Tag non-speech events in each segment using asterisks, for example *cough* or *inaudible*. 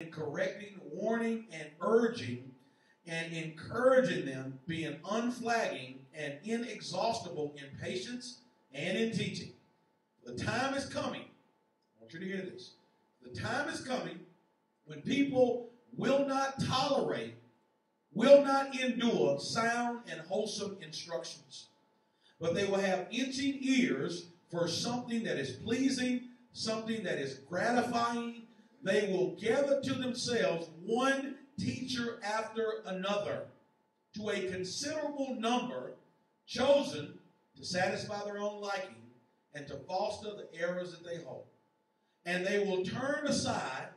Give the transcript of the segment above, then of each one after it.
and correcting, warning, and urging and encouraging them, being unflagging and inexhaustible in patience and in teaching. The time is coming. I want you to hear this. The time is coming when people will not tolerate, will not endure sound and wholesome instructions, but they will have itching ears for something that is pleasing, something that is gratifying. They will gather to themselves one teacher after another to a considerable number chosen to satisfy their own liking and to foster the errors that they hold. And they will turn aside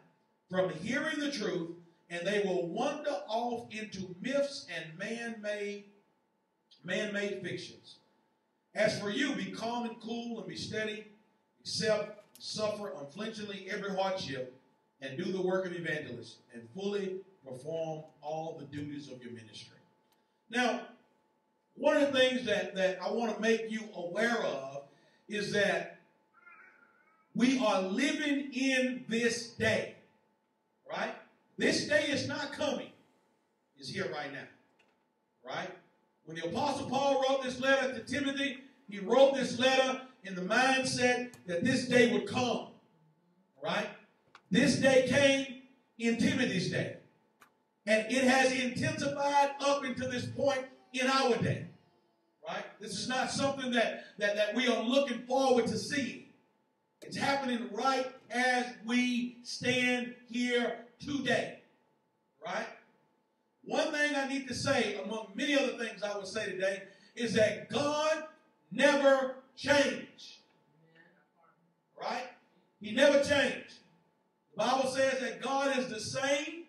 from hearing the truth and they will wander off into myths and man-made man-made fictions. As for you, be calm and cool and be steady, accept, suffer unflinchingly every hardship, and do the work of evangelist, and fully perform all the duties of your ministry. Now, one of the things that, that I want to make you aware of is that we are living in this day, right? This day is not coming, it's here right now, right? When the Apostle Paul wrote this letter to Timothy, he wrote this letter in the mindset that this day would come, right? This day came in Timothy's day. And it has intensified up until this point in our day. Right? This is not something that, that, that we are looking forward to seeing. It's happening right as we stand here today. Right? One thing I need to say, among many other things I will say today, is that God never changed. Right? He never changed. Bible says that God is the same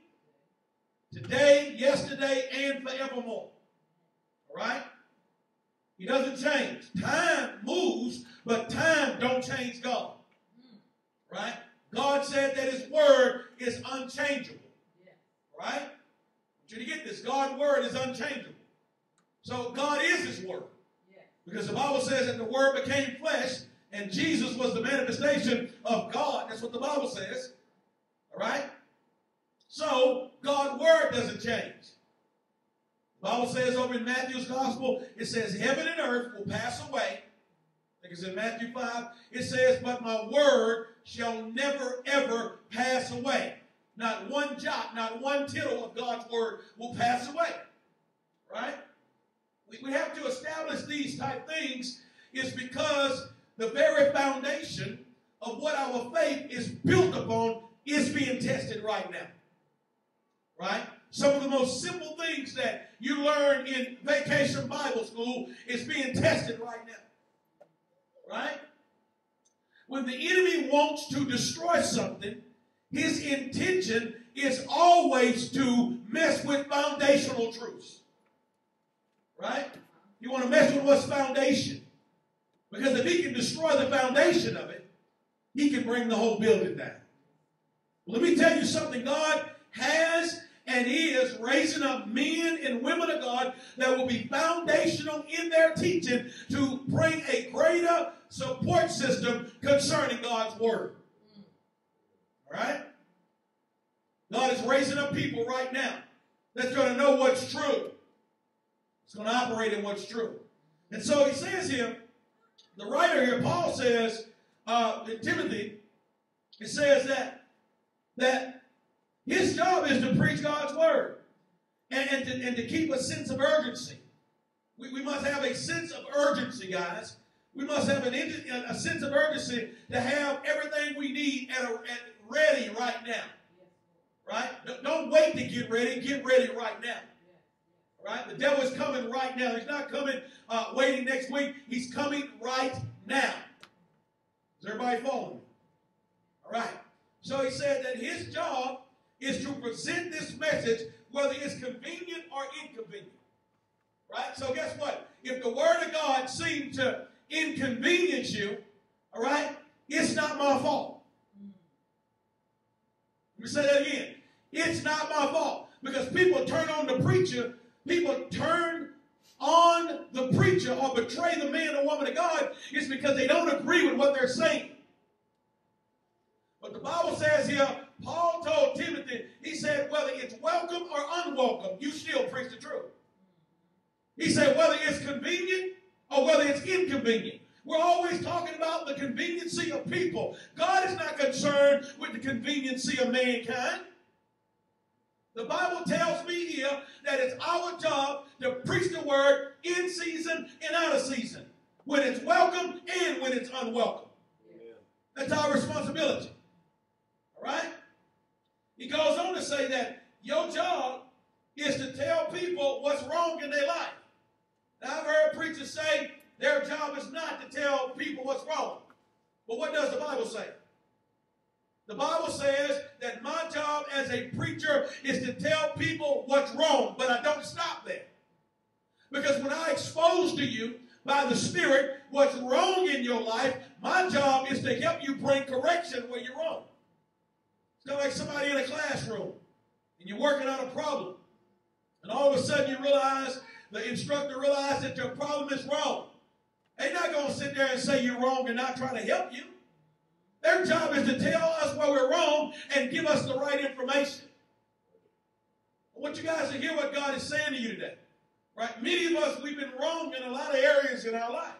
today, yesterday, and forevermore. All right? He doesn't change. Time moves, but time don't change God. Right? God said that his word is unchangeable. Right? You to get this. God's word is unchangeable. So God is his word. Because the Bible says that the word became flesh and Jesus was the manifestation of God. That's what the Bible says. All right? So God's word doesn't change. The Bible says over in Matthew's gospel, it says, Heaven and earth will pass away. I think it's in Matthew 5. It says, But my word shall never, ever pass away. Not one jot, not one tittle of God's word will pass away. Right? We, we have to establish these type things is because the very foundation of what our faith is built upon is being tested right now. Right? Some of the most simple things that you learn in vacation Bible school is being tested right now. Right? When the enemy wants to destroy something, his intention is always to mess with foundational truths. Right? You want to mess with what's foundation. Because if he can destroy the foundation of it, he can bring the whole building down. Let me tell you something. God has and is raising up men and women of God that will be foundational in their teaching to bring a greater support system concerning God's word. All right? God is raising up people right now that's going to know what's true. It's going to operate in what's true. And so he says here, the writer here, Paul says, uh, Timothy, it says that that his job is to preach God's word and, and, to, and to keep a sense of urgency. We, we must have a sense of urgency, guys. We must have an, a sense of urgency to have everything we need at a, at ready right now. Right? Don't wait to get ready. Get ready right now. Right? The devil is coming right now. He's not coming uh, waiting next week. He's coming right now. Is everybody following me? All right. So he said that his job is to present this message whether it's convenient or inconvenient. Right? So guess what? If the word of God seemed to inconvenience you, all right, it's not my fault. Let me say that again. It's not my fault. Because people turn on the preacher, people turn on the preacher or betray the man or woman of God, it's because they don't agree with what they're saying. But the Bible says here, Paul told Timothy, he said, whether it's welcome or unwelcome, you still preach the truth. He said, whether it's convenient or whether it's inconvenient. We're always talking about the conveniency of people. God is not concerned with the conveniency of mankind. The Bible tells me here that it's our job to preach the word in season and out of season, when it's welcome and when it's unwelcome. That's our responsibility. Right? He goes on to say that your job is to tell people what's wrong in their life. Now, I've heard preachers say their job is not to tell people what's wrong. But what does the Bible say? The Bible says that my job as a preacher is to tell people what's wrong, but I don't stop there. Because when I expose to you by the Spirit what's wrong in your life, my job is to help you bring correction where you're wrong. Of like somebody in a classroom and you're working on a problem. And all of a sudden you realize, the instructor realizes that your problem is wrong. They're not going to sit there and say you're wrong and not try to help you. Their job is to tell us where we're wrong and give us the right information. I want you guys to hear what God is saying to you today. Right? Many of us, we've been wrong in a lot of areas in our life.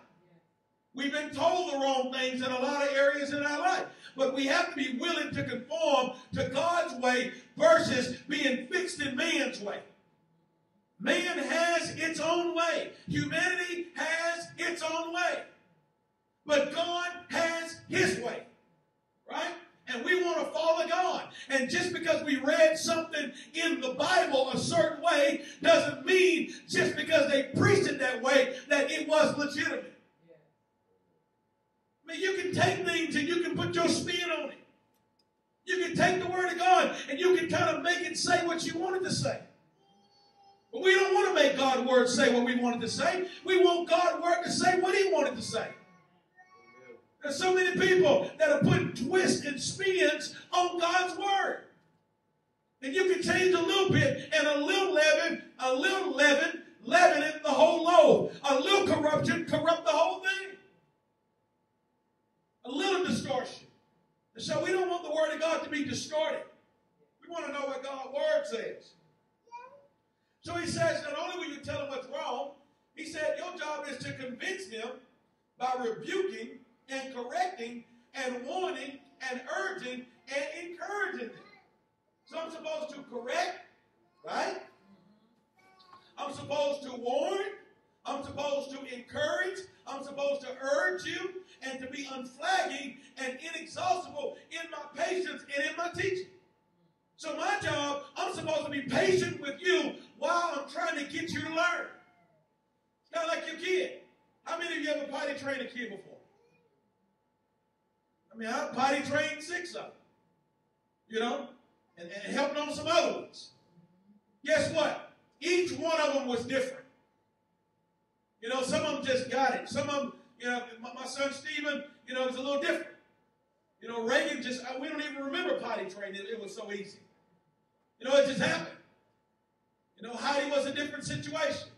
We've been told the wrong things in a lot of areas in our life. But we have to be willing to conform to God's way versus being fixed in man's way. Man has its own way. Humanity has its own way. But God has his way. Right? And we want to follow God. And just because we read something in the Bible a certain way doesn't mean just because they preached it that way that it was legitimate. You can take things and you can put your spin on it. You can take the Word of God and you can kind of make it say what you wanted to say. But we don't want to make God's Word say what we wanted to say. We want God's Word to say what He wanted to say. There's so many people that are putting twists and spins on God's Word. And you can change a little bit, and a little leaven, a little leaven, leaven it the whole loaf. A little corruption corrupt the whole thing. A little distortion. And so we don't want the Word of God to be distorted. We want to know what God's Word says. So he says, not only will you tell them what's wrong, he said, your job is to convince them by rebuking and correcting and warning and urging and encouraging them. So I'm supposed to correct, right? I'm supposed to warn. I'm supposed to encourage. I'm supposed to urge you and to be unflagging and inexhaustible in my patience and in my teaching. So my job, I'm supposed to be patient with you while I'm trying to get you to learn. It's of like your kid. How many of you ever potty trained a kid before? I mean, I potty trained six of them, you know, and, and helped on some other ones. Guess what? Each one of them was different. You know, some of them just got it. Some of them, you know, my, my son Stephen, you know, was a little different. You know, Reagan just, we don't even remember potty training. It, it was so easy. You know, it just happened. You know, Heidi was a different situation.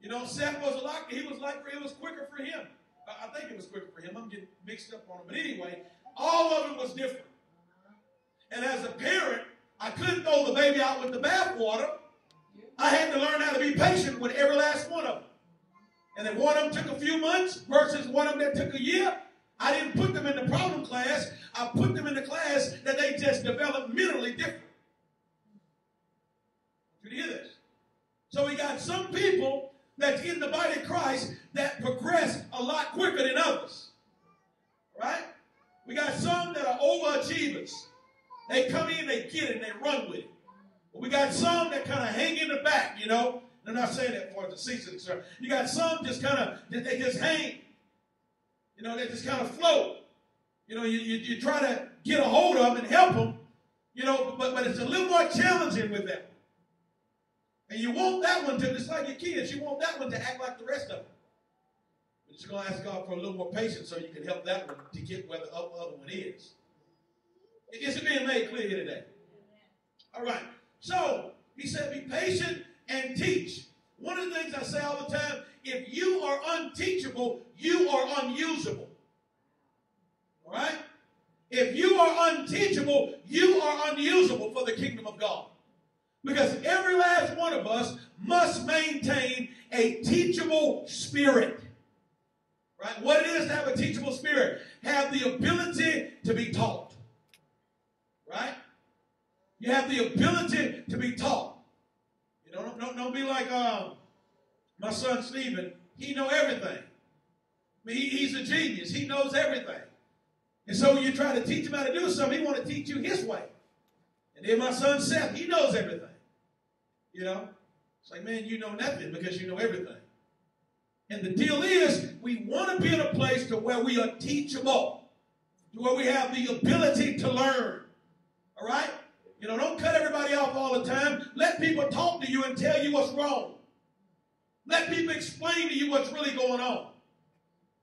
You know, Seth was a lot, he was like, it was quicker for him. I think it was quicker for him. I'm getting mixed up on him. But anyway, all of it was different. And as a parent, I couldn't throw the baby out with the bathwater. I had to learn how to be patient with every last one of them. And then one of them took a few months versus one of them that took a year. I didn't put them in the problem class. I put them in the class that they just developed mentally different. You hear this? So we got some people that's in the body of Christ that progress a lot quicker than others. Right? We got some that are overachievers. They come in, they get it, and they run with it. But we got some that kind of hang in the back, you know. I'm not saying that for the season, sir. You got some just kind of, they just hang. You know, they just kind of float. You know, you, you, you try to get a hold of them and help them, you know, but, but it's a little more challenging with them. And you want that one to, just like your kids, you want that one to act like the rest of them. But you're going to ask God for a little more patience so you can help that one to get where the other one is. Is it being made clear here today? All right. So, he said, be patient and teach. One of the things I say all the time, if you are unteachable, you are unusable. All right? If you are unteachable, you are unusable for the kingdom of God. Because every last one of us must maintain a teachable spirit. Right? What it is to have a teachable spirit? Have the ability to be taught. Right? You have the ability to be taught. Don't, don't, don't be like um, my son Stephen. He know everything. I mean, he, he's a genius. He knows everything. And so when you try to teach him how to do something, he want to teach you his way. And then my son Seth, he knows everything. You know? It's like, man, you know nothing because you know everything. And the deal is, we want to be in a place to where we are teachable, to where we have the ability to learn. All right? You know, don't cut everybody off all the time. Let people talk to you and tell you what's wrong. Let people explain to you what's really going on.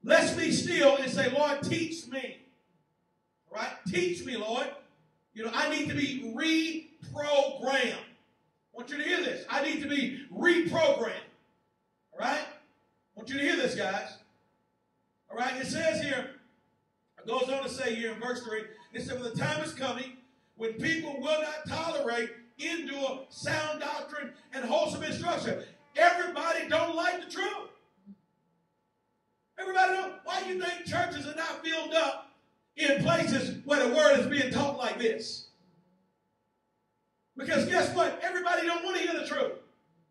Let's be still and say, Lord, teach me. All right? Teach me, Lord. You know, I need to be reprogrammed. I want you to hear this. I need to be reprogrammed. All right? I want you to hear this, guys. All right? It says here, it goes on to say here in verse 3, it says, For the time is coming when people will not tolerate endure sound doctrine and wholesome instruction. Everybody don't like the truth. Everybody don't. Why you think churches are not filled up in places where the word is being taught like this? Because guess what? Everybody don't want to hear the truth.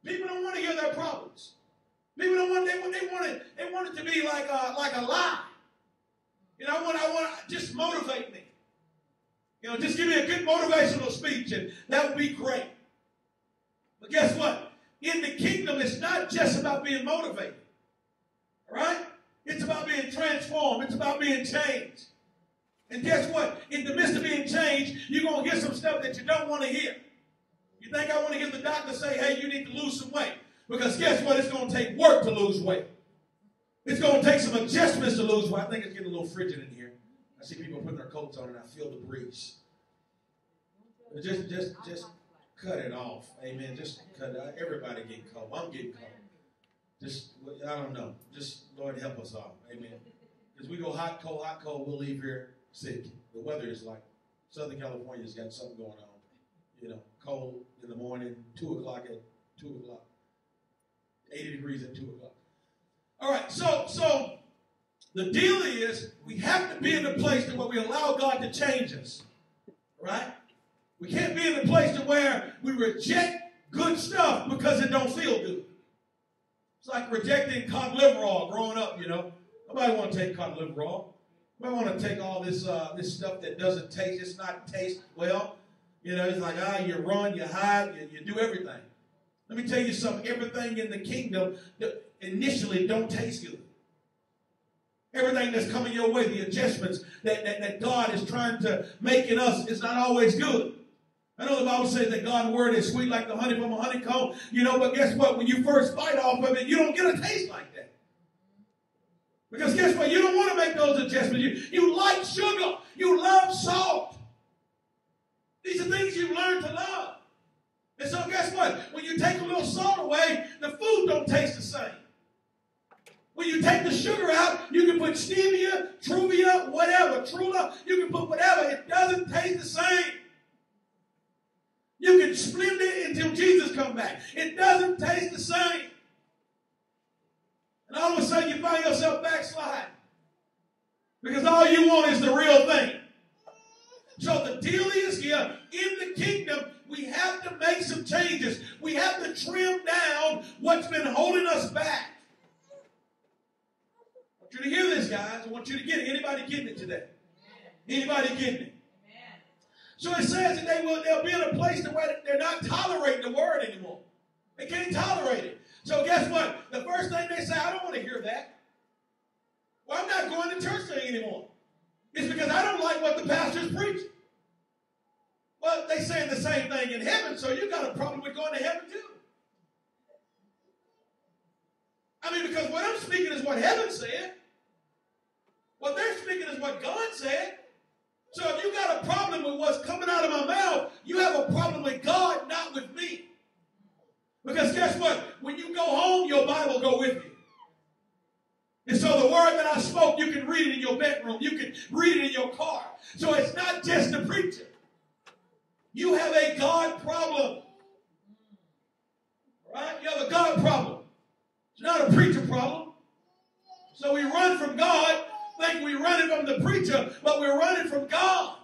People don't want to hear their problems. People don't want they want they want it they want it to be like a, like a lie. You know, I want I want just motivate. You know, just give me a good motivational speech and that would be great. But guess what? In the kingdom, it's not just about being motivated. All right? It's about being transformed. It's about being changed. And guess what? In the midst of being changed, you're going to hear some stuff that you don't want to hear. You think I want to hear the doctor say, hey, you need to lose some weight? Because guess what? It's going to take work to lose weight. It's going to take some adjustments to lose weight. I think it's getting a little frigid in here. I see people putting their coats on and I feel the breeze. Just, just, just cut it off. Amen. Just cut it. Everybody getting cold. I'm getting cold. Just, I don't know. Just, Lord, help us all. Amen. Because we go hot, cold, hot, cold, we'll leave here sick. The weather is like Southern California's got something going on. You know, cold in the morning, 2 o'clock at 2 o'clock. 80 degrees at 2 o'clock. All right, so, so the deal is we have to be in a place where we allow God to change us. Right? We can't be in a place to where we reject good stuff because it don't feel good. It's like rejecting cod liver oil growing up, you know. Nobody want to take cod liver oil. Nobody want to take all this uh, this stuff that doesn't taste. It's not taste well. You know, it's like, ah, you run, you hide, you, you do everything. Let me tell you something. Everything in the kingdom initially don't taste good. Everything that's coming your way, the adjustments that, that, that God is trying to make in us is not always good. I know the Bible says that God's word is sweet like the honey from a honeycomb, you know, but guess what? When you first bite off of it, you don't get a taste like that. Because guess what? You don't want to make those adjustments. You, you like sugar. You love salt. These are things you've learned to love. And so guess what? When you take a little salt away, the food don't taste the same. When you take the sugar out, you can put stevia, truvia, whatever, trula, you can put whatever. It doesn't taste the same. You can split it until Jesus come back. It doesn't taste the same. And all of a sudden you find yourself backsliding. Because all you want is the real thing. So the deal is here in the kingdom, we have to make some changes. We have to trim down what's been holding us back. Want you to hear this, guys. I want you to get it. Anybody getting it today? Anybody getting it? So it says that they will they'll be in a place to where they're not tolerating the word anymore. They can't tolerate it. So guess what? The first thing they say, I don't want to hear that. Well, I'm not going to church thing anymore. It's because I don't like what the pastor's preaching. Well, they saying the same thing in heaven, so you've got a problem with going to heaven too. I mean, because what I'm speaking is what heaven said. What they're speaking is what God said. So if you got a problem with what's coming out of my mouth, you have a problem with God, not with me. Because guess what? When you go home, your Bible go with you. And so the word that I spoke, you can read it in your bedroom. You can read it in your car. So it's not just the preacher. You have a God problem. Right? You have a God problem. It's not a preacher problem. So we run from God, think we're running from the preacher, but we're running from God.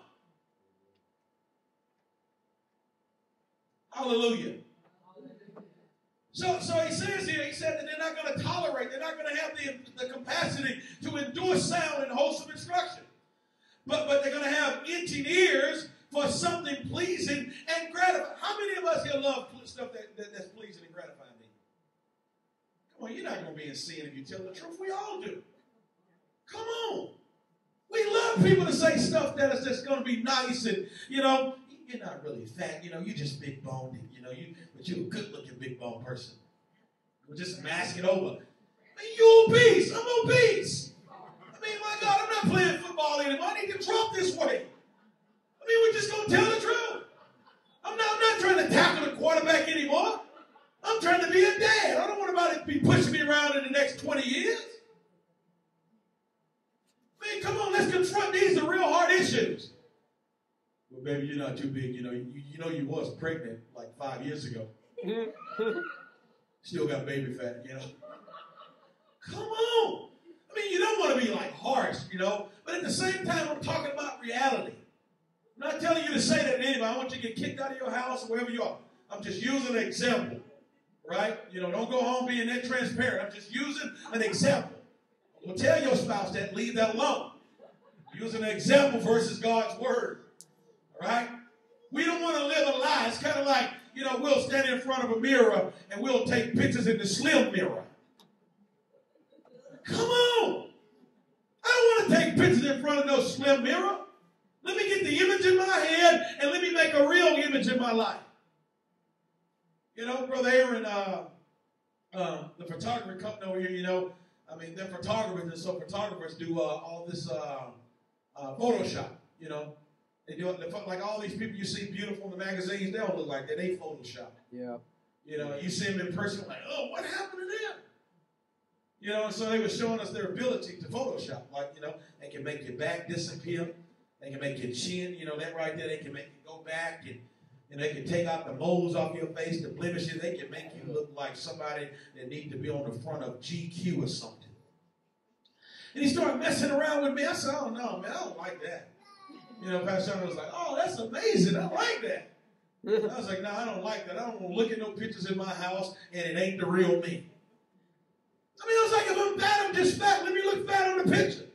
Hallelujah. So, so he says here, he said that they're not going to tolerate, they're not going to have the, the capacity to endure sound and wholesome instruction. But, but they're going to have itching ears for something pleasing and gratifying. How many of us here love stuff that, that, that's pleasing and gratifying? Come on, you're not going to be in sin if you tell the truth. We all do. Come on. We love people to say stuff that is just going to be nice and, you know, you're not really fat. You know, you're just big boned. You know, you but you're a good looking big boned person. We'll just mask it over. I mean, you obese. I'm obese. I mean, my God, I'm not playing football anymore. I need to drop this weight. I mean, we're just gonna tell the truth. I'm not, I'm not trying to tackle the quarterback anymore. I'm trying to be a dad. I don't want anybody to be pushing me around in the next 20 years. I mean, come on, let's confront these are real hard issues. Well, baby, you're not too big. You know, you, you know you was pregnant like five years ago. *laughs* Still got baby fat, you know. Come on. I mean, you don't want to be like harsh, you know, but at the same time, I'm talking about reality. I'm not telling you to say that to anybody. I want you to get kicked out of your house or wherever you are. I'm just using an example, right? You know, don't go home being that transparent. I'm just using an example. Well, tell your spouse that, leave that alone. Using an example versus God's word. Right? We don't want to live a lie. It's kind of like, you know, we'll stand in front of a mirror and we'll take pictures in the slim mirror. Come on. I don't want to take pictures in front of no slim mirror. Let me get the image in my head and let me make a real image in my life. You know, Brother Aaron, uh, uh, the photography company over here, you know, I mean, they're photographers, and so photographers do uh, all this uh, uh, Photoshop, you know. They do it like all these people you see beautiful in the magazines. They don't look like that. They Photoshop. Yeah. You know, you see them in person, like, oh, what happened to them? You know, so they were showing us their ability to Photoshop. Like, you know, they can make your back disappear. They can make your chin, you know, that right there. They can make it go back and and they can take out the moles off your face, the blemishes. They can make you look like somebody that need to be on the front of GQ or something. And he started messing around with me. I said, oh no, man, I don't like that. You know, Pastor Sean was like, oh, that's amazing. I like that. I was like, no, I don't like that. I don't want to look at no pictures in my house and it ain't the real me. I mean, I was like, if I'm fat, I'm just fat. Let me look fat on the picture.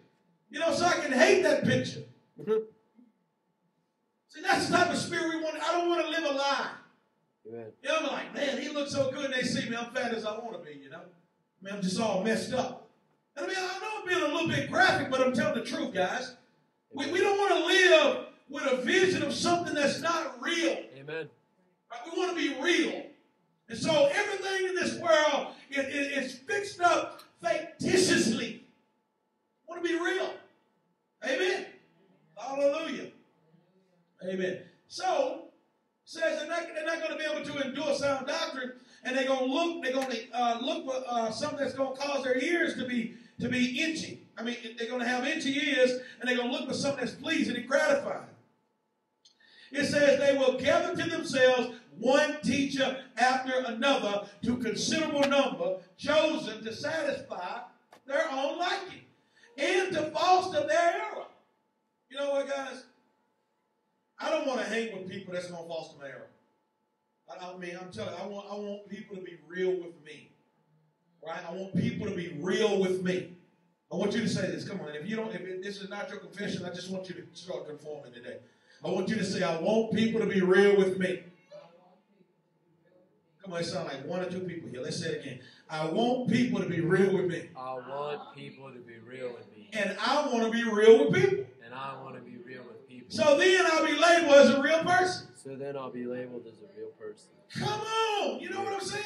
You know, so I can hate that picture. *laughs* That's the type of spirit we want. I don't want to live a lie. Amen. You know, I'm like, man, he looks so good. And they see me, I'm fat as I want to be, you know. I mean, I'm just all messed up. And I mean, I know I'm being a little bit graphic, but I'm telling the truth, guys. We, we don't want to live with a vision of something that's not real. Amen. Right? We want to be real. And so everything in this world is, is, is fixed up fictitiously. We want to be real. Amen. Hallelujah. Amen. So, says they're not, they're not going to be able to endure sound doctrine, and they're going to look, they're going to uh, look for uh, something that's going to cause their ears to be to be itchy. I mean, they're going to have itchy ears, and they're going to look for something that's pleasing and gratifying. It says they will gather to themselves one teacher after another to considerable number, chosen to satisfy their own liking and to foster their error. You know what, guys? I don't want to hang with people that's going to foster my error. I, I mean, I'm telling you, I want, I want people to be real with me. Right? I want people to be real with me. I want you to say this. Come on. If you don't, if this is not your confession, I just want you to start conforming today. I want you to say, I want people to be real with me. Come on, it sounds like one or two people here. Let's say it again. I want people to be real with me. I want people to be real with me. And I want to be real with people. And I want to be real with people. So then I'll be labeled as a real person. So then I'll be labeled as a real person. Come on. You know what I'm saying?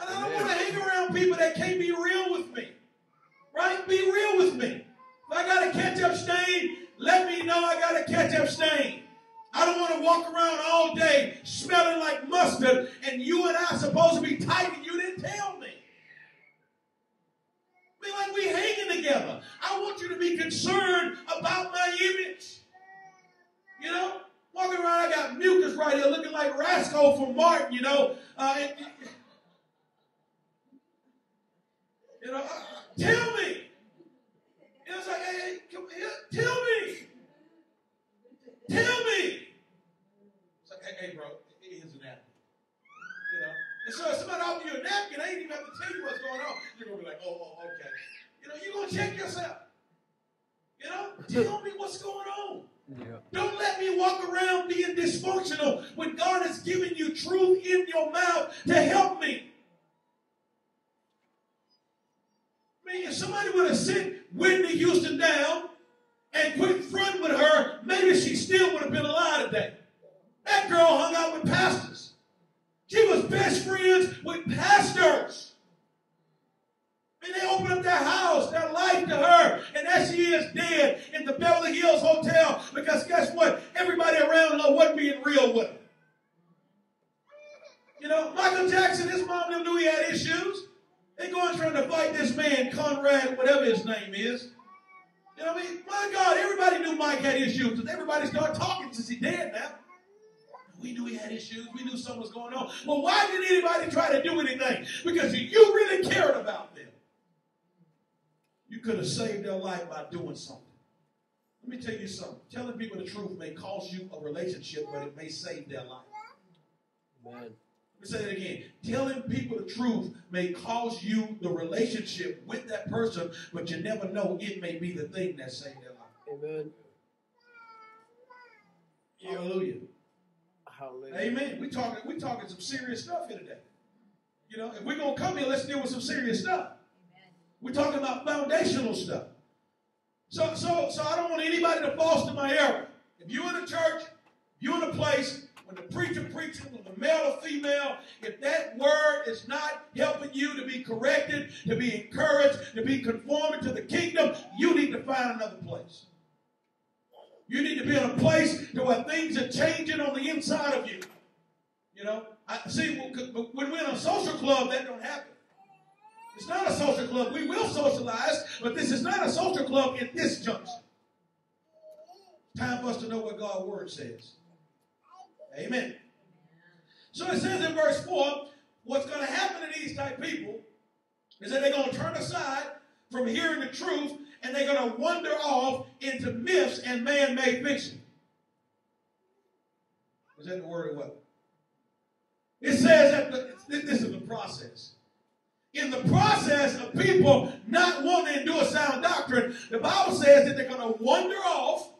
And I don't want to hang around people that can't be real with me. Right? Be real with me. If I got a ketchup stain, let me know I got a ketchup stain. I don't want to walk around all day smelling like mustard and you and I supposed to be tight and you didn't tell me. I mean, like we hanging together. I want you to be concerned about my image. You know, walking around, I got mucus right here looking like Roscoe from Martin, you know. Uh, and, you know, uh, tell me. And it's like, hey, come here, tell me. Tell me. It's like, hey, hey, bro, here's a napkin. You know? And so if somebody offer you a napkin, I ain't even have to tell you what's going on. You're going to be like, oh, oh, okay. You know, you're going to check yourself. You know, tell me what's going on. Yeah. Don't let me walk around being dysfunctional when God has given you truth in your mouth to help me. I mean, if somebody would have sent Whitney Houston down and quit front with her, maybe she still would have been alive today. That girl hung out with pastors. She was best friends with pastors. And they opened up their house, their life to her, and there she is dead in the Beverly Hills Hotel because guess what? Everybody around her wasn't being real with her. You know, Michael Jackson, his mom knew he had issues. They going trying to fight this man, Conrad, whatever his name is. You know what I mean? My God, everybody knew Mike had issues because everybody started talking since he dead now. We knew he had issues. We knew something was going on. Well, why did anybody try to do anything? Because you really cared about them. You could have saved their life by doing something. Let me tell you something. Telling people the truth may cost you a relationship, but it may save their life. Amen. Let me say that again. Telling people the truth may cause you the relationship with that person, but you never know it may be the thing that saved their life. Amen. Hallelujah. Hallelujah. Amen. We talking we talking some serious stuff here today. You know, if we're gonna come here, let's deal with some serious stuff. We're talking about foundational stuff. So, so, so I don't want anybody to foster my error. If you're in a church, you're in a place when the preacher preaches, when the male or female, if that word is not helping you to be corrected, to be encouraged, to be conforming to the kingdom, you need to find another place. You need to be in a place to where things are changing on the inside of you. You know, I see when we're in a social club, that don't happen. It's not a social club. We will socialize, but this is not a social club in this junction. Time for us to know what God's word says. Amen. So it says in verse 4, what's going to happen to these type people is that they're going to turn aside from hearing the truth and they're going to wander off into myths and man-made fiction. Was that the word or what? It says that the, this is the process in the process of people not wanting to endure sound doctrine, the Bible says that they're going to wander off.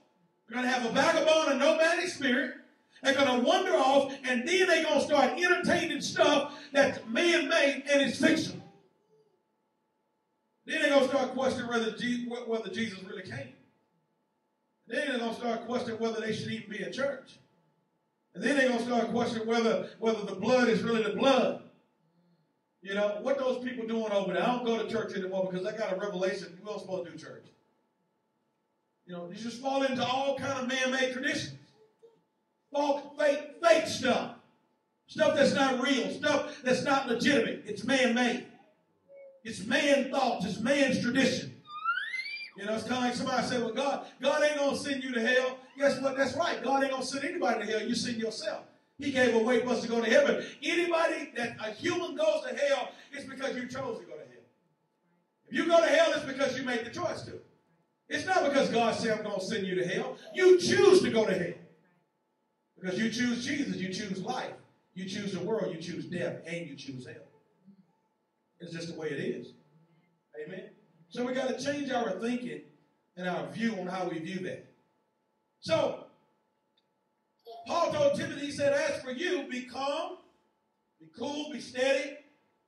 They're going to have a vagabond and nomadic spirit. They're going to wander off, and then they're going to start entertaining stuff that's man-made and it's fictional. Then they're going to start questioning whether Jesus, whether Jesus really came. Then they're going to start questioning whether they should even be in church. And then they're going to start questioning whether, whether the blood is really the blood. You know, what those people doing over there? I don't go to church anymore because I got a revelation. You don't supposed to do church. You know, you just fall into all kind of man-made traditions. False, fake, fake stuff. Stuff that's not real. Stuff that's not legitimate. It's man-made. It's man thoughts. It's man's tradition. You know, it's kind of like somebody said, well, God, God ain't going to send you to hell. Guess what? That's right. God ain't going to send anybody to hell. You send yourself. He gave a way for us to go to heaven. Anybody that a human goes to hell, it's because you chose to go to hell. If you go to hell, it's because you made the choice to. It's not because God said, I'm going to send you to hell. You choose to go to hell. Because you choose Jesus, you choose life. You choose the world, you choose death, and you choose hell. It's just the way it is. Amen. So we got to change our thinking and our view on how we view that. So Paul told Timothy, he said, As for you, be calm, be cool, be steady,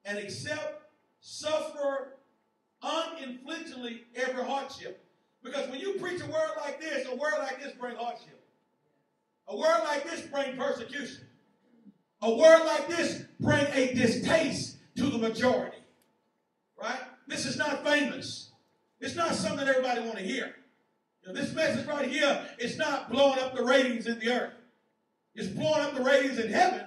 and accept, suffer uninflictingly every hardship. Because when you preach a word like this, a word like this brings hardship. A word like this brings persecution. A word like this brings a distaste to the majority. Right? This is not famous. It's not something everybody want to hear. You know, this message right here is not blowing up the ratings in the earth. It's blowing up the ratings in heaven,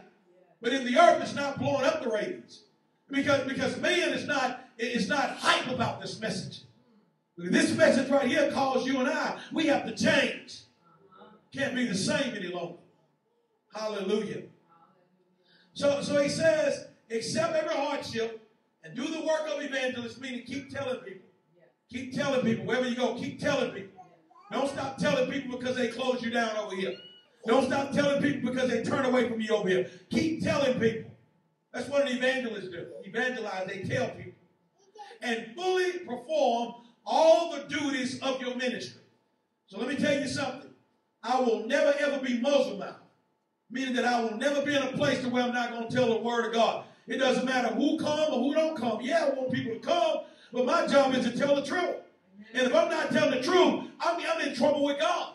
but in the earth it's not blowing up the ratings. Because, because man is not, is not hype about this message. This message right here calls you and I. We have to change. Can't be the same any longer. Hallelujah. So, so he says, accept every hardship and do the work of evangelist, meaning keep telling people. Keep telling people wherever you go. Keep telling people. Don't stop telling people because they close you down over here. Don't stop telling people because they turn away from you over here. Keep telling people. That's what an evangelist do. Evangelize, they tell people. And fully perform all the duties of your ministry. So let me tell you something. I will never ever be Muslim out. Meaning that I will never be in a place to where I'm not going to tell the word of God. It doesn't matter who come or who don't come. Yeah, I want people to come, but my job is to tell the truth. And if I'm not telling the truth, I'm, I'm in trouble with God.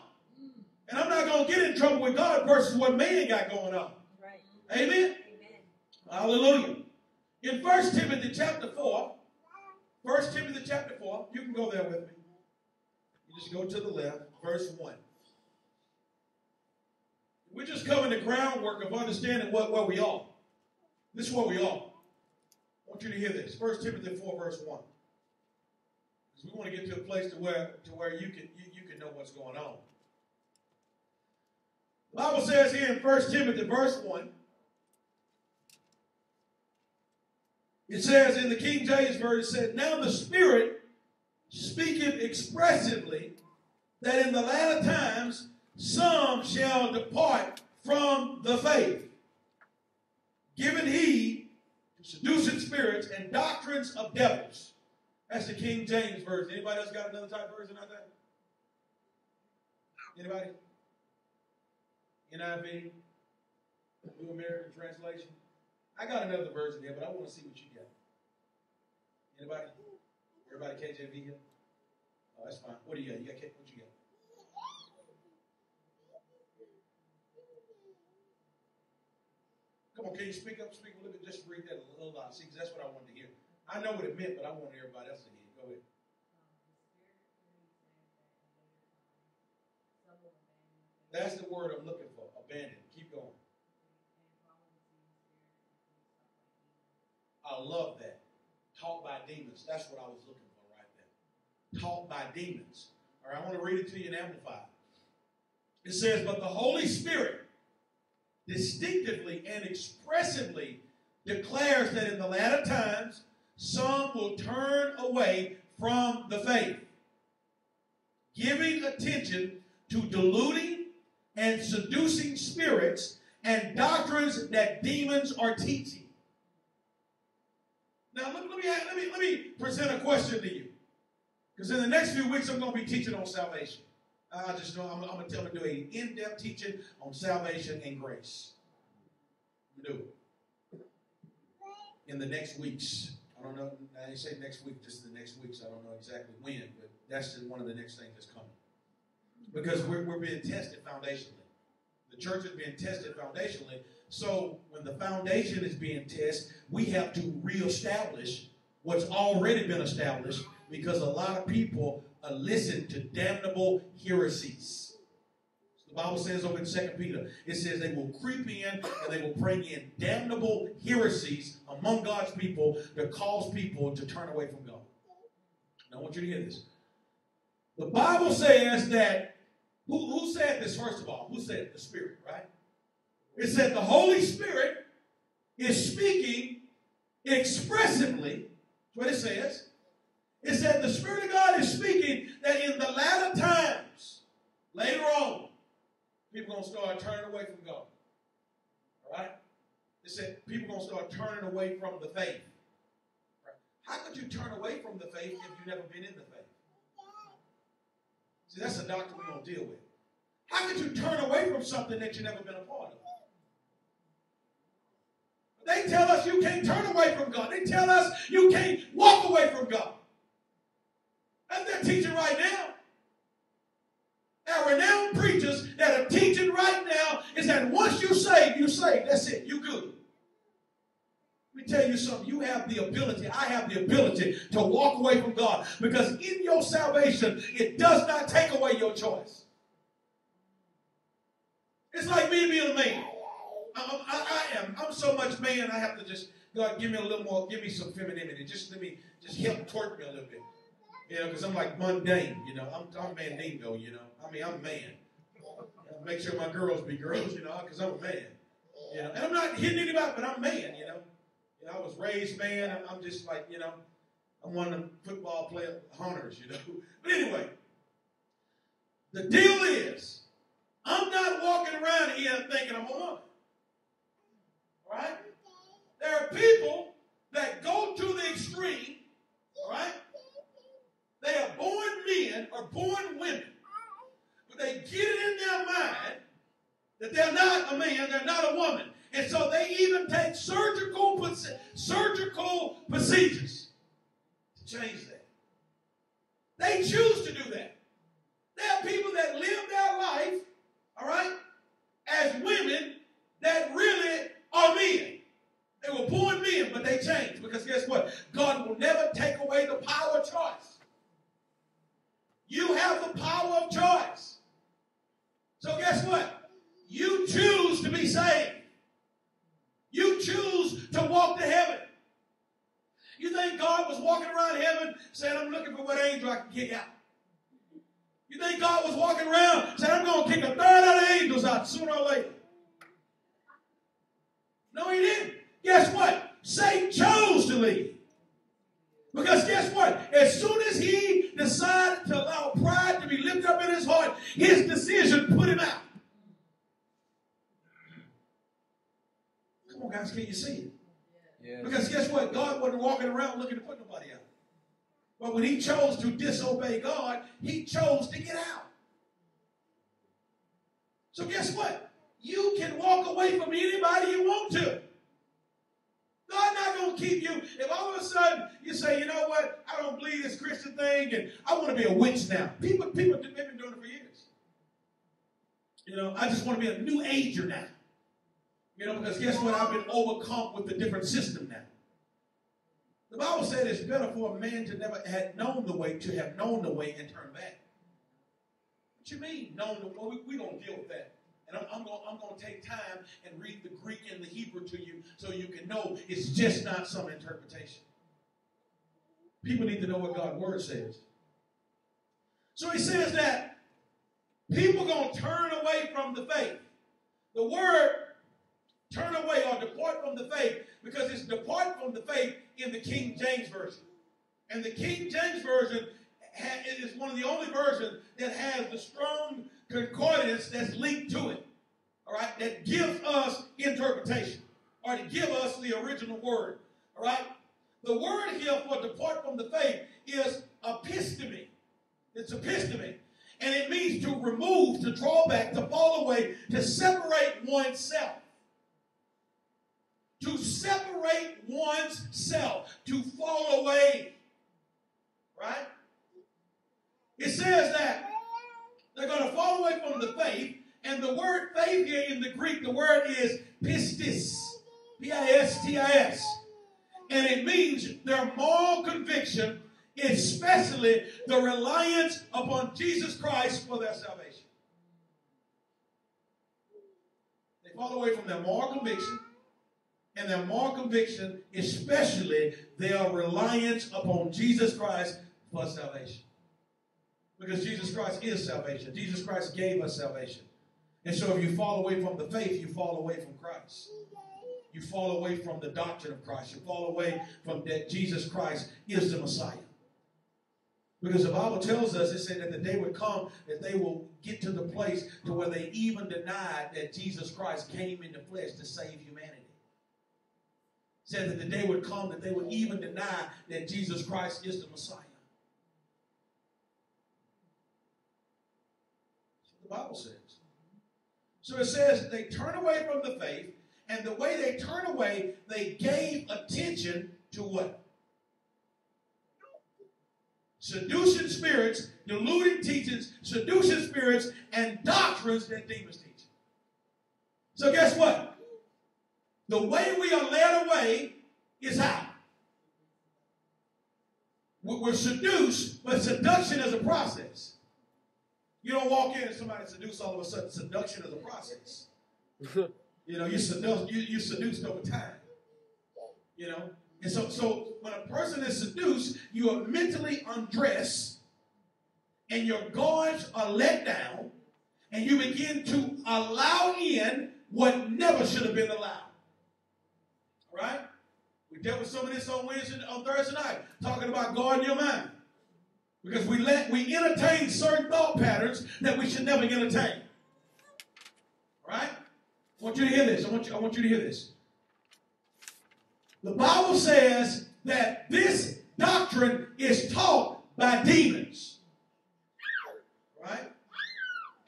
And I'm not going to get in trouble with God versus what man got going on. Right. Amen? Amen? Hallelujah. In 1 Timothy chapter 4, 1 Timothy chapter 4, you can go there with me. You just go to the left, verse 1. We're just covering the groundwork of understanding what, where we are. This is where we are. I want you to hear this. 1 Timothy 4, verse 1. Because we want to get to a place to where, to where you, can, you, you can know what's going on. Bible says here in 1 Timothy, verse 1, it says in the King James Version, it said, Now the Spirit speaketh expressively that in the latter times some shall depart from the faith, giving heed to seducing spirits and doctrines of devils. That's the King James Version. Anybody else got another type version out there? Anybody? NIV? New American Translation? I got another version here, but I want to see what you got. Anybody? Everybody KJV here? Oh, that's fine. What do you got? You got what you got? Come on, can you speak up? Speak a little bit. Just read that a little loud. See, because that's what I wanted to hear. I know what it meant, but I want everybody else to hear. Go ahead. That's the word I'm looking for. Abandon. Keep going. I love that. Taught by demons. That's what I was looking for right there. Taught by demons. All right, I want to read it to you in Amplified. It says, But the Holy Spirit distinctively and expressively declares that in the latter times some will turn away from the faith, giving attention to deluding and seducing spirits and doctrines that demons are teaching. Now, let, let, me, let, me, let me present a question to you. Because in the next few weeks, I'm going to be teaching on salvation. I just know I'm, I'm going to tell them to do an in-depth teaching on salvation and grace. Do it in the next weeks. I don't know. I say next week, just the next weeks. I don't know exactly when, but that's just one of the next things that's coming. Because we're, we're being tested foundationally. The church is being tested foundationally. So when the foundation is being tested, we have to reestablish what's already been established because a lot of people uh, listen to damnable heresies. The Bible says over in 2 Peter, it says they will creep in and they will bring in damnable heresies among God's people to cause people to turn away from God. Now I want you to hear this. The Bible says that, who, who said this first of all? Who said it? The Spirit, right? It said the Holy Spirit is speaking expressively. That's what it says. It said the Spirit of God is speaking that in the latter times, later on, people are going to start turning away from God. All right? It said people are going to start turning away from the faith. Right? How could you turn away from the faith if you've never been in the faith? See, that's a doctrine we don't deal with. How could you turn away from something that you've never been a part of? They tell us you can't turn away from God. They tell us you can't walk away from God. And they're teaching right now. Our renowned preachers that are teaching right now is that once you save, you save. That's it. You good. Tell you something. You have the ability, I have the ability to walk away from God because in your salvation, it does not take away your choice. It's like me being a man. I, I, I am. I'm so much man, I have to just, God, give me a little more, give me some femininity. Just let me, just help twerk me a little bit. You know, because I'm like mundane. You know, I'm I'm mandingo. You know, I mean I'm man. Make sure my girls be girls. You know, because I'm a man. You know, and I'm not hitting anybody, but I'm man. You know, you know I was raised man. I'm, just like you know, I'm one of the football player hunters. You know, *laughs* but anyway, the deal is, I'm not walking around here thinking I'm a woman. All right? There are people that go to the extreme, all right? They are born men or born women, but they get it in their mind that they're not a man, they're not a woman. And so they even take surgical, surgical procedures to change that. They choose to do that. There are people that live their life, all right, as women that really are men. They were born men, but they changed. Because guess what? God will never take away the power of choice. You have the power of choice. So guess what? You choose to be saved. You choose to walk to heaven. You think God was walking around heaven saying, I'm looking for what angel I can kick out? You think God was walking around saying, I'm going to kick a third of the angels out sooner or later? No, he didn't. Guess what? Satan chose to leave. Because guess what? As soon as he decided to allow pride to be lifted up in his heart, his decision put him out. Come on, guys, can you see it? Yes. Because guess what? God wasn't walking around looking to put nobody out. But when he chose to disobey God, he chose to get out. So guess what? You can walk away from anybody you want to. God not going to keep you. If all of a sudden you say, you know what, I don't believe this Christian thing, and I want to be a witch now. People, people have been doing it for years. You know, I just want to be a new ager now. You know, because guess what? I've been overcome with the different system now. The Bible said it's better for a man to never have known the way to have known the way and turn back. What you mean, known the way? We to deal with that. And I'm, I'm going I'm to take time and read the Greek and the Hebrew to you so you can know it's just not some interpretation. People need to know what God's word says. So he says that people going to turn away from the faith. The word turn away or depart from the faith because it's depart from the faith in the King James Version. And the King James Version is one of the only versions that has the Strong's concordance that's linked to it. All right, that gives us interpretation or to give us the original word. All right, the word here for depart from the faith is episteme. It's episteme. And it means to remove, to draw back, to fall away, to separate oneself. To separate one's self, to fall away. Right? It says that they're going to fall away from the faith. And the word faith here in the Greek, the word is pistis. P-I-S-T-I-S. And it means their moral conviction, especially the reliance upon Jesus Christ for their salvation. They fall away from their moral conviction, and their moral conviction, especially their reliance upon Jesus Christ for salvation. Because Jesus Christ is salvation. Jesus Christ gave us salvation. And so if you fall away from the faith, you fall away from Christ. You fall away from the doctrine of Christ. You fall away from that Jesus Christ is the Messiah. Because the Bible tells us, it said that the day would come that they will get to the place to where they even denied that Jesus Christ came in the flesh to save humanity. Said that the day would come that they would even deny that Jesus Christ is the Messiah. the Bible says. So it says they turn away from the faith, and the way they turn away, they gave attention to what? Seducing spirits, deluding teachings, seducing spirits, and doctrines that demons teach. So guess what? The way we are led away is how? We're seduced, but seduction is a process. You don't walk in and somebody seduce all of a sudden. Seduction is a process. *laughs* you know, you seduce you you seduced over time. You know, And so, so when a person is seduced, you are mentally undressed, and your guards are let down, and you begin to allow in what never should have been allowed. Right? We dealt with some of this on Wednesday, on Thursday night, talking about guarding your mind. Because we let we entertain certain thought patterns that we should never entertain. Right? I want you to hear this. I want you, I want you to hear this. The Bible says that this doctrine is taught by demons. Right?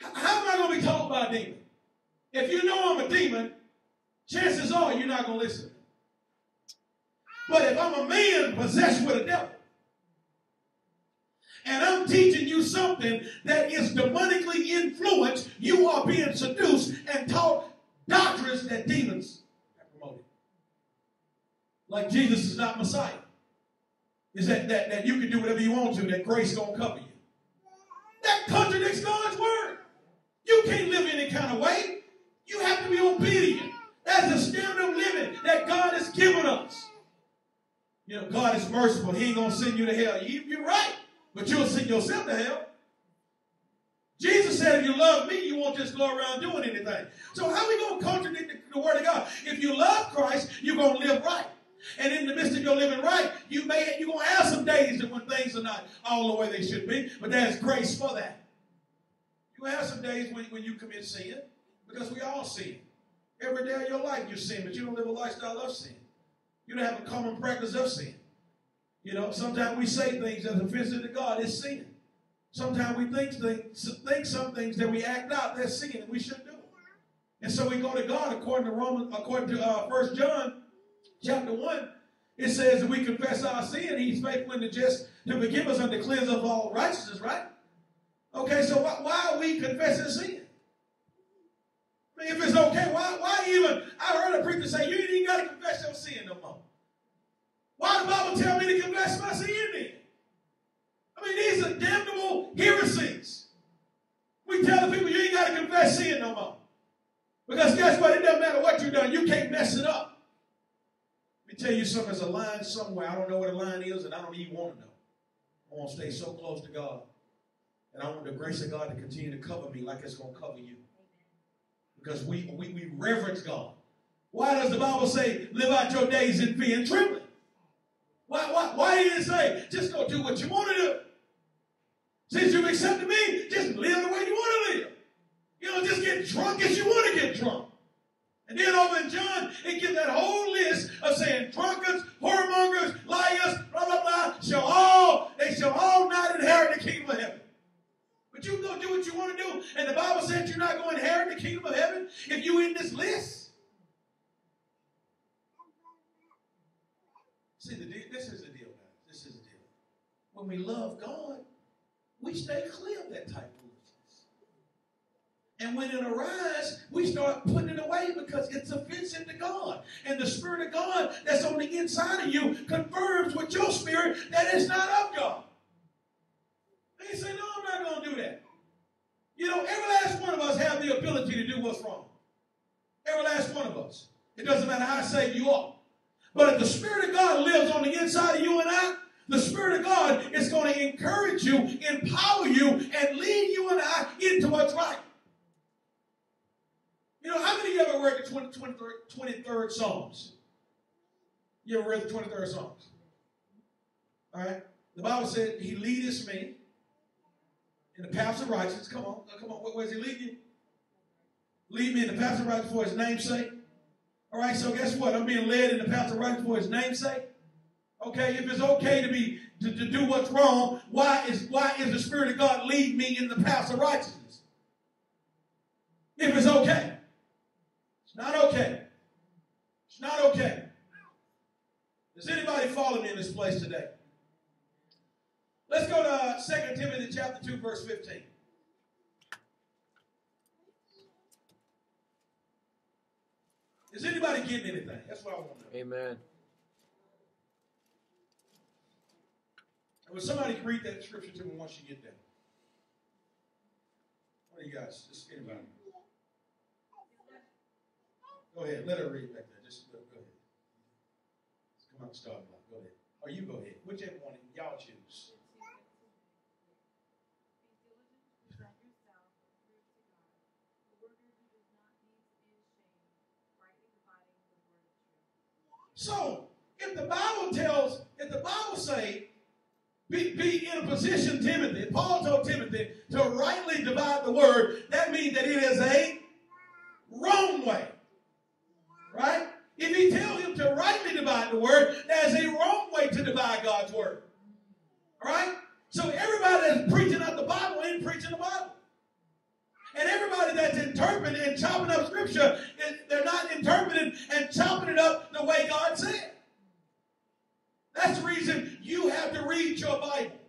How am I going to be taught by a demon? If you know I'm a demon, chances are you're not going to listen. But if I'm a man possessed with a devil, and I'm teaching you something that is demonically influenced, you are being seduced and taught doctrines that demons have promoted. Like Jesus is not Messiah. Is that, that, that you can do whatever you want to, that grace gonna cover you. That contradicts God's word. You can't live any kind of way. You have to be obedient. That's the standard of living that God has given us. You know, God is merciful. He ain't gonna send you to hell. You, you're right, but you'll send yourself to hell. Jesus said, if you love me, you won't just go around doing anything. So how are we going to contradict the, the, word of God? If you love Christ, you're going to live right. And in the midst of your living right, you may you're going to have some days when things are not all the way they should be, but there's grace for that. You have some days when, when you commit sin, because we all sin. Every day of your life you sin, but you don't live a lifestyle of sin. You don't have a common practice of sin. You know, sometimes we say things that's offensive to God, it's sin. Sometimes we think think some things that we act out, that's sin, and we shouldn't do it. And so we go to God according to Romans, according to uh, 1 John chapter 1. It says that we confess our sin, He's faithful and just to forgive us and to cleanse of all righteousness, right? Okay, so why, why are we confessing sin? If it's okay, why, why even? I heard a preacher say, you ain't even got to confess your sin no more. Why the Bible tell me to confess my sin then? I mean, these are damnable heresies. We tell the people you ain't got to confess sin no more. Because guess what? It doesn't matter what you've done, you can't mess it up. Let me tell you something, there's a line somewhere. I don't know what the line is, and I don't even want to know. I want to stay so close to God. And I want the grace of God to continue to cover me like it's going to cover you. Because we, we, we reverence God. Why does the Bible say, live out your days in fear and trembling? Why, why, why did it say, just go do what you want to do? Since you've accepted me, just live the way you want to live. You know, just get drunk as you want to get drunk. And then over in John, it gives that whole list of saying drunkards, whoremongers, liars, blah, blah, blah, shall all, they shall all not inherit the kingdom of heaven. But you go do what you want to do. And the Bible says you're not going to inherit the kingdom of heaven if you in this list. See, the deal, this is the deal, guys. This is the deal. When we love God, we stay clear of that type of foolishness. And when it arises, we start putting it away because it's offensive to God. And the Spirit of God that's on the inside of you confirms with your spirit that it's not of God. And you say, no, I'm not going to do that. You know, every last one of us have the ability to do what's wrong. Every last one of us. It doesn't matter how saved you are. But if the Spirit of God lives on the inside of you and I, the Spirit of God is going to encourage you, empower you, and lead you and I into what's right. You know, how many of you ever read the 20, 23rd, 23rd Psalms? You ever read the 23rd Psalms? All right? The Bible said, He leadeth me in the paths of righteousness. Come on, come on. Where's He lead you? Lead me in the paths of righteousness for His name's sake. All right, so guess what? I'm being led in the path of righteousness for His name's sake. Okay, if it's okay to be to, to do what's wrong, why is why is the Spirit of God lead me in the path of righteousness? If it's okay. It's not okay. It's not okay. Does anybody follow me in this place today? Let's go to uh, 2 Timothy chapter 2, verse 15. Is anybody getting anything? That's what I want to know. Amen. And would somebody read that scripture to me once you get there? What do you guys? Just anybody. Go ahead. Let her read back there. Just go, go ahead. Come on. the block. Go ahead. Or you go ahead. Whichever one y'all choose. So, if the Bible tells, if the Bible say, be, be in a position, Timothy, Paul told Timothy to rightly divide the word, that means that it is a wrong way. Right? If he tells him to rightly divide the word, there's a wrong way to divide God's word. Right? So everybody that's preaching out the Bible ain't preaching the Bible. And everybody that's interpreting and chopping up scripture, they're not interpreting and chopping it up the way God said. That's the reason you have to read your Bible.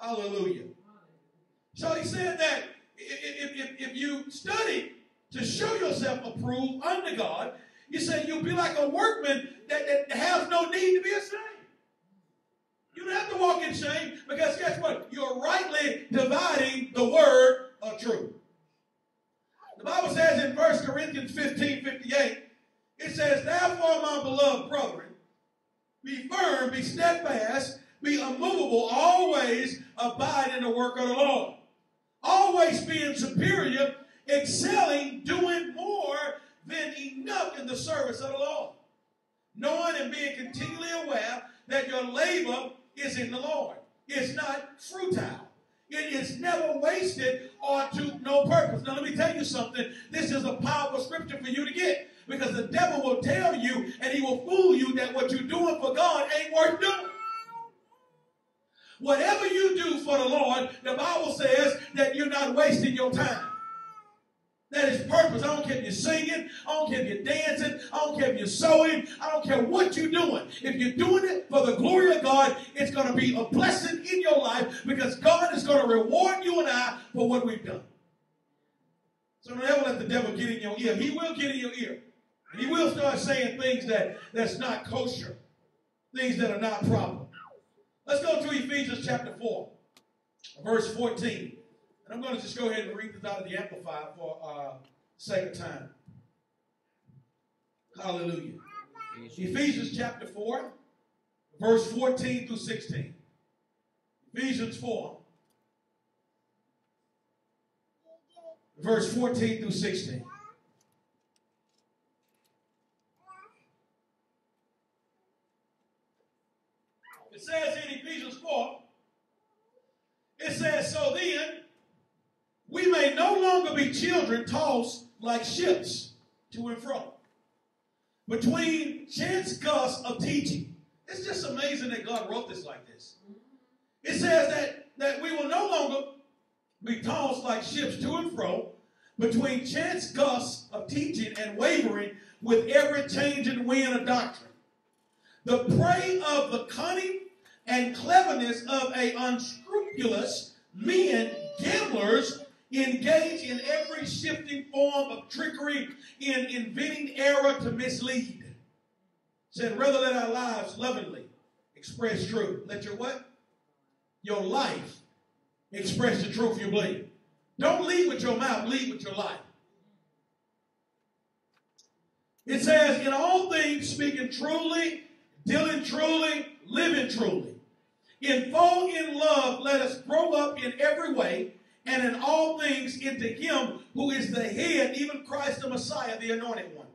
Hallelujah. So he said that if, if, if you study to show yourself approved unto God, he said you'll be like a workman that, that has no need to be ashamed. You don't have to walk in shame because guess what? You're rightly dividing the word of truth. The Bible says in 1 Corinthians 15 58, it says, Therefore, my beloved brethren, be firm, be steadfast, be unmovable, always abide in the work of the Lord. Always being superior, excelling, doing more than enough in the service of the Lord. Knowing and being continually aware that your labor is in the Lord. It's not futile. It is never wasted or to no purpose. Now, let me tell you something. This is a powerful scripture for you to get because the devil will tell you and he will fool you that what you're doing for God ain't worth doing. Whatever you do for the Lord, the Bible says that you're not wasting your time. That is purpose. I don't care if you're singing. I don't care if you're dancing. I don't care if you're sewing. I don't care what you're doing. If you're doing it for the glory of God, it's going to be a blessing in your life because God is going to reward you and I for what we've done. So don't ever let the devil get in your ear. He will get in your ear. And he will start saying things that, that's not kosher, things that are not proper. Let's go to Ephesians chapter 4, verse 14. And I'm going to just go ahead and read this out of the Amplified for uh, sake of time. Hallelujah. Ephesians chapter 4, verse 14 through 16. Ephesians 4, verse 14 through 16. It says in Ephesians 4, it says, So then, we may no longer be children tossed like ships to and fro between chance gusts of teaching. It's just amazing that God wrote this like this. It says that, that we will no longer be tossed like ships to and fro between chance gusts of teaching and wavering with every changing wind of doctrine. The prey of the cunning and cleverness of a unscrupulous men, gamblers, engage in every shifting form of trickery in inventing error to mislead. Said, rather let our lives lovingly express truth. Let your what? Your life express the truth you believe. Don't lead with your mouth, lead with your life. It says, in all things, speaking truly, dealing truly, living truly. In fall in love, let us grow up in every way and in all things into him who is the head, even Christ the Messiah, the anointed one.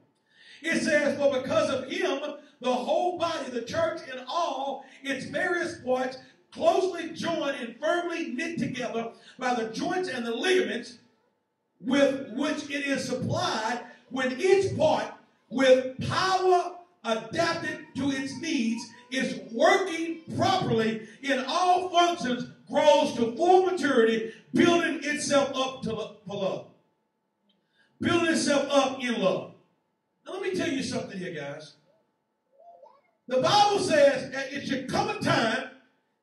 It says, For because of him, the whole body, the church in all its various parts, closely joined and firmly knit together by the joints and the ligaments with which it is supplied, when each part, with power adapted to its needs, is working properly in all functions, grows to full maturity, building itself up to love. Building itself up in love. Now, let me tell you something here, guys. The Bible says that it should come a time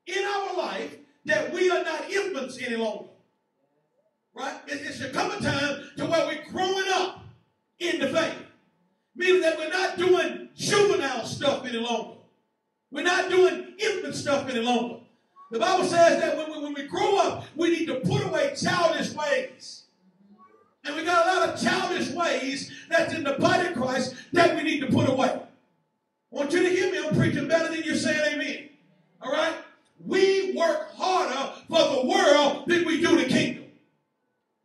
in our life that we are not infants any longer. Right? It, it should come a time to where we're growing up in the faith. Meaning that we're not doing juvenile stuff any longer. We're not doing infant stuff any longer. The Bible says that when we, when we grow up, we need to put away childish ways. And we got a lot of childish ways that's in the body of Christ that we need to put away. I want you to hear me. I'm preaching better than you're saying amen. All right? We work harder for the world than we do the kingdom.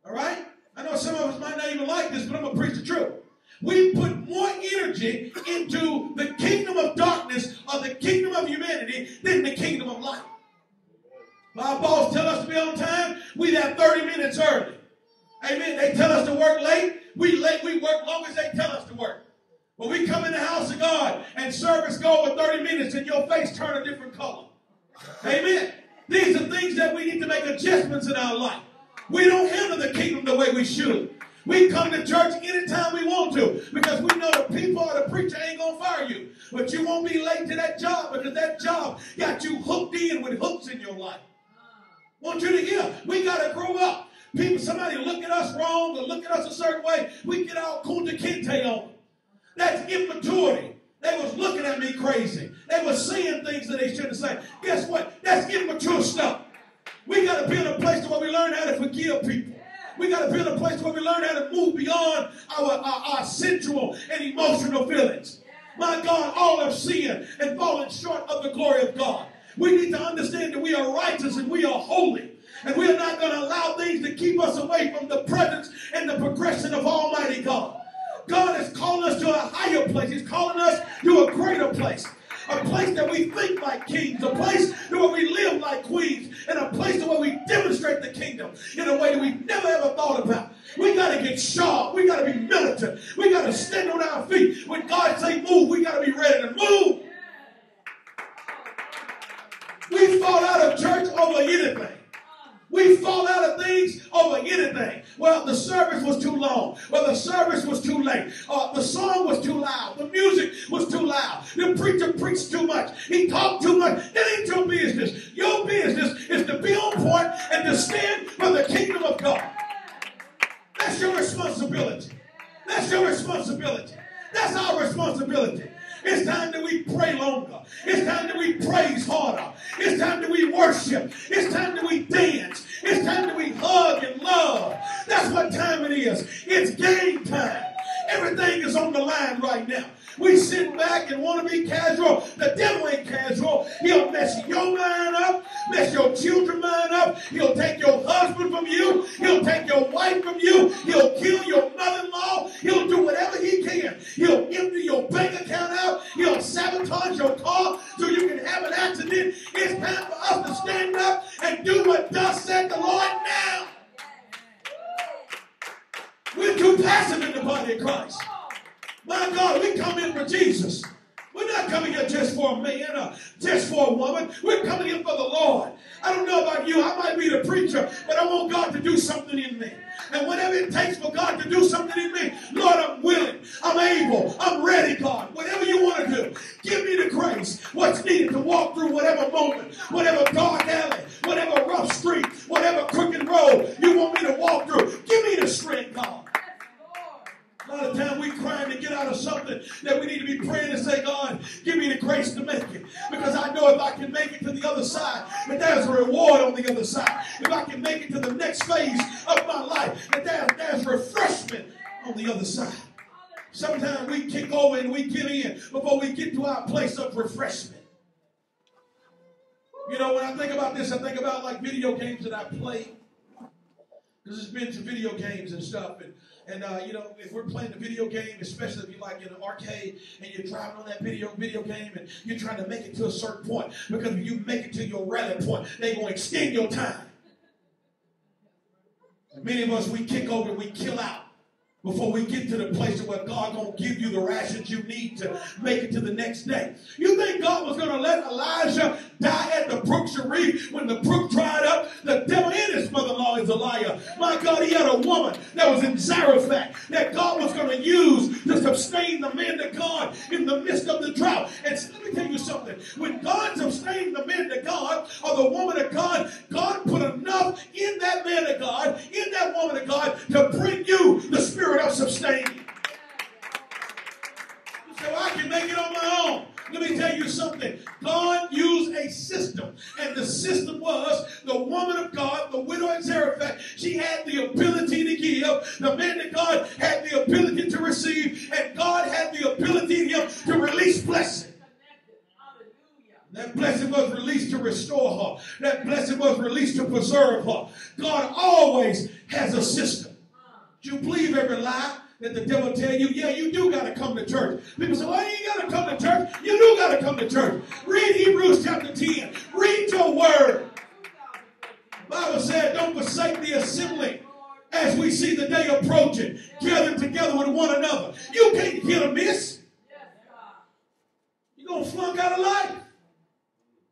All right? I know some of us might not even like this, but I'm going to preach the truth. We put more energy into the kingdom of darkness or the kingdom of humanity than the kingdom of light. My boss tell us to be on time. We there 30 minutes early. Amen. They tell us to work late. We late. We work long as they tell us to work. When we come in the house of God and service go over 30 minutes and your face turn a different color. Amen. These are things that we need to make adjustments in our life. We don't handle the kingdom the way we should. We come to church anytime we want to because we know the people or the preacher ain't going to fire you. But you won't be late to that job because that job got you hooked in with hooks in your life. Want you to hear, we got to grow up. People, somebody look at us wrong or look at us a certain way, we get all kunta kinte on. That's immaturity. They was looking at me crazy. They was saying things that they shouldn't say. Guess what? That's immature stuff. We got to in a place where we learn how to forgive people. We got to in a place where we learn how to move beyond our, our, our sensual and emotional feelings. My God, all have sinned and fallen short of the glory of God. We need to understand that we are righteous and we are holy. And we are not going to allow things to keep us away from the presence and the progression of Almighty God. God is calling us to a higher place. He's calling us to a greater place. A place that we think like kings, a place where we live like queens, and a place where we demonstrate the kingdom in a way that we never ever thought about. We got to get sharp. We got to be militant. We got to stand on our feet. When God say move, we got to be ready to move. We fall out of church over anything. We fall out of things over anything. Well, the service was too long. Well, the service was too late. Uh, the song was too loud. The music was too loud. The preacher preached too much. He talked too much. It ain't your business. Your business is to be on point and to stand for the kingdom of God. That's your responsibility. That's your responsibility. That's our responsibility. It's time that we pray longer. It's time that we praise harder. It's time that we worship. It's time that we dance. It's time that we hug and love. That's what time it is. It's game time. Everything is on the line right now. We sit back and want to be casual. The devil ain't casual. He'll mess your mind up, mess your children mind up. He'll take your husband from you. He'll take your wife from you. He'll kill your mother-in-law. He'll do whatever he can. He'll empty your bank account out. He'll sabotage your car so you can have an accident. It's time for us to stand up and do what thus said the Lord now. We're too passive in the body of Christ. My God, we come in for Jesus. We're not coming here just for a man or just for a woman. We're coming in for the Lord. I don't know about you. I might be the preacher, but I want God to do something in me. And whatever it takes for God to do something in me, Lord, I'm willing. I'm able. I'm ready, God. Whatever you want to do, give me the grace. What's needed to walk through whatever moment, whatever dark alley, whatever rough street, whatever crooked road you want me to walk through. Give me the strength, God. Lot of time we're crying to get out of something that we need to be praying and say, God, give me the grace to make it. Because I know if I can make it to the other side, that there's a reward on the other side. If I can make it to the next phase of my life, that there, there's refreshment on the other side. Sometimes we kick over and we get in before we get to our place of refreshment. You know, when I think about this, I think about like video games that I play. Because there's been some video games and stuff. And and uh, you know, if we're playing a video game, especially if you're like in an arcade and you're driving on that video video game and you're trying to make it to a certain point, because if you make it to your rally point, they're gonna extend your time. And many of us we kick over we kill out before we get to the place where God gonna give you the rations you need to make it to the next day. You think God was gonna let Elijah die at the brook Cherith when the brook dried up? The devil and his mother-in-law is a liar. My God, he had a woman that was in Zarephath that God was gonna use to sustain the man of God in the midst of the drought. And let me tell you something. When God sustained the man of God or the woman of God, God put enough in that man of God, in that woman of God, to bring you the spirit of sustaining. So I can make it on my own. Let me tell you something. God used a system, and the system was the woman of God, the widow at Zarephath. She had the ability to give. The man of God had the ability to receive, and God had the ability in him to release blessing. That blessing was released to restore her. That blessing was released to preserve her. God always has a system. Do You believe every lie that the devil tell you, yeah, you do got to come to church. People say, well, you got to come to church. You do got to come to church. Read Hebrews chapter 10. Read your word. Bible said, don't forsake the assembly as we see the day approaching, gathering together with one another. You can't hit a miss. You're going to flunk out of life.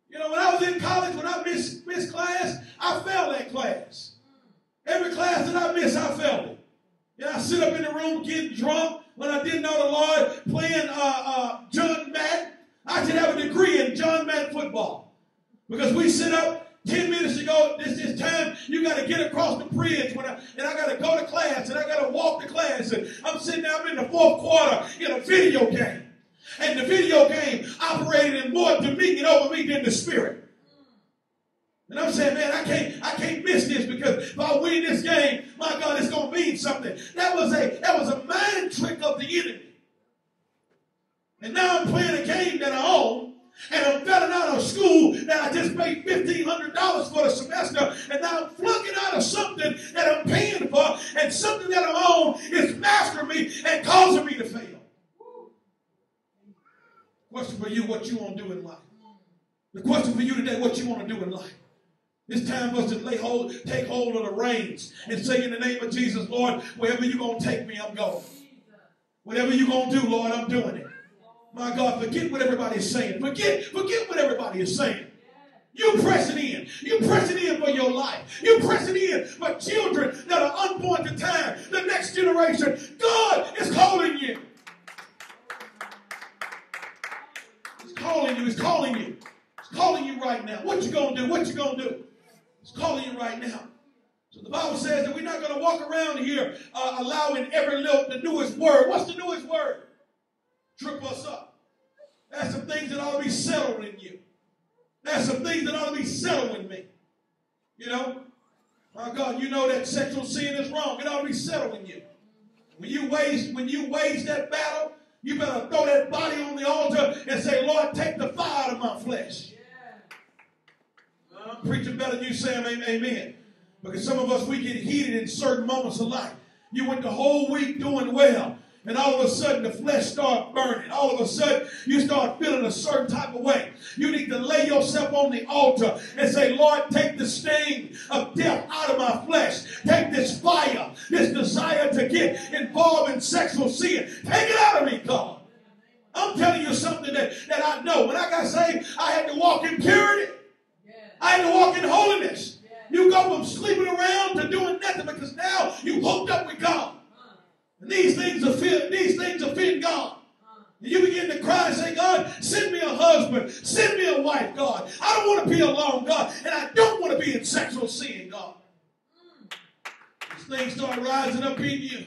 You know, when I was in college, when I missed, missed class, I failed that class. Every class that I missed, I failed it. Yeah, I sit up in the room getting drunk when I didn't know the Lord, playing uh, uh, John Madden. I should have a degree in John Madden football. Because we sit up 10 minutes ago, this is time you got to get across the bridge when I, and I got to go to class and I got to walk to class. And I'm sitting there, I'm in the fourth quarter in a video game. And the video game operated in more dominion over me than the spirit. And I'm saying, man, I can't, I can't miss this because if I win this game, my God, it's gonna mean something. That was a that was a mind trick of the enemy. And now I'm playing a game that I own, and I'm failing out of school that I just paid $1,500 for the semester, and now I'm flunking out of something that I'm paying for, and something that I own is mastering me and causing me to fail. Question for you, what you want to do in life? The question for you today, what you want to do in life? It's time for us to lay hold, take hold of the reins and say in the name of Jesus, Lord, wherever you're going to take me, I'm going. Whatever you're going to do, Lord, I'm doing it. My God, forget what everybody's saying. Forget, forget what everybody is saying. You pressing in. You pressing in for your life. You pressing in for children that are unborn to time. The next generation. God is calling you. He's calling you. He's calling you. He's calling you right now. What you gonna do? What you gonna do? Calling you right now. So the Bible says that we're not going to walk around here uh, allowing every little the newest word. What's the newest word? Trip us up. That's some things that ought to be settled in you. That's some things that ought to be settled in me. You know, my God, you know that sexual sin is wrong. It ought to be settled in you. When you wage when you wage that battle, you better throw that body on the altar and say, Lord, take the fire out of my flesh. Preaching better than you, Sam. Amen. Because some of us, we get heated in certain moments of life. You went the whole week doing well. And all of a sudden, the flesh start burning. All of a sudden, you start feeling a certain type of way. You need to lay yourself on the altar and say, Lord, take the sting of death out of my flesh. Take this fire, this desire to get involved in sexual sin. Take it out of me, God. I'm telling you something that, that I know. When I got saved, I had to walk in purity. I had to walk in holiness. You go from sleeping around to doing nothing because now you hooked up with God. And these things fit, these things fit God. And you begin to cry and say, God, send me a husband, send me a wife, God. I don't want to be alone, God, and I don't want to be in sexual sin, God. These things start rising up in you.